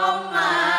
công mà.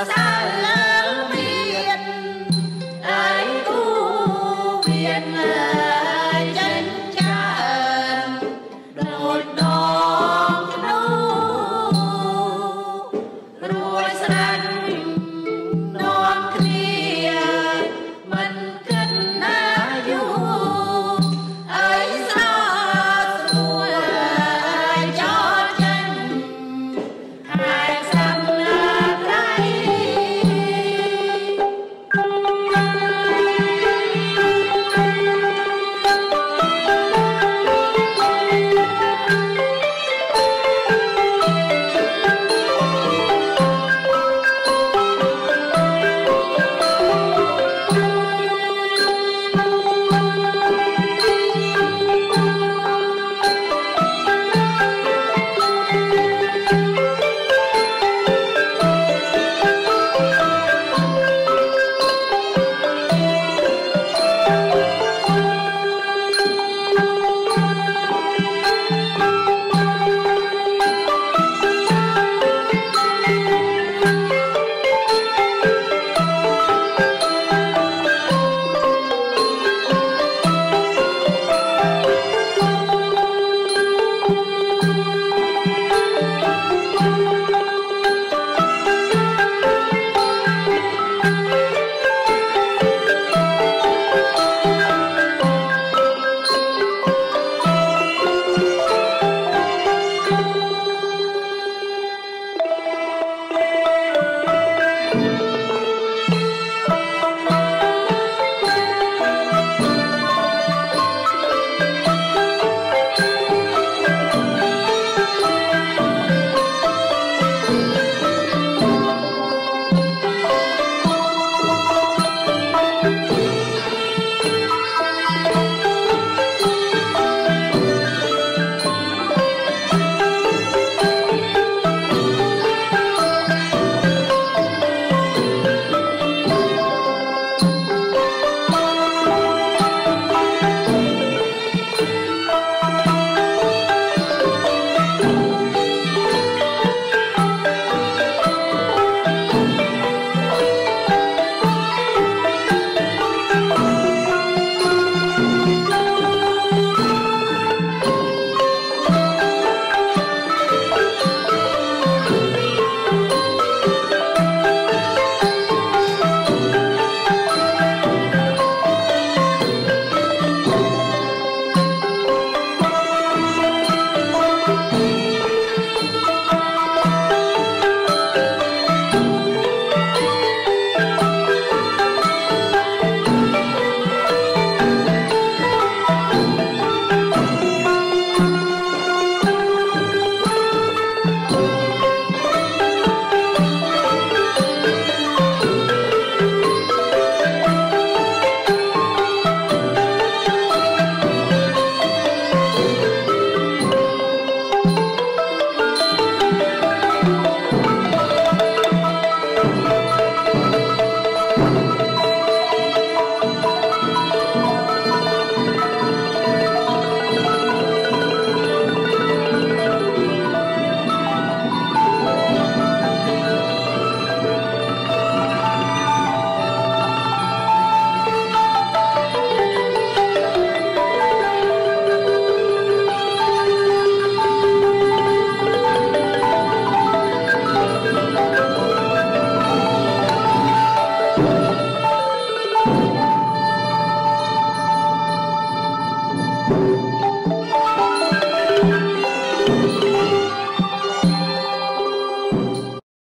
Đừng xa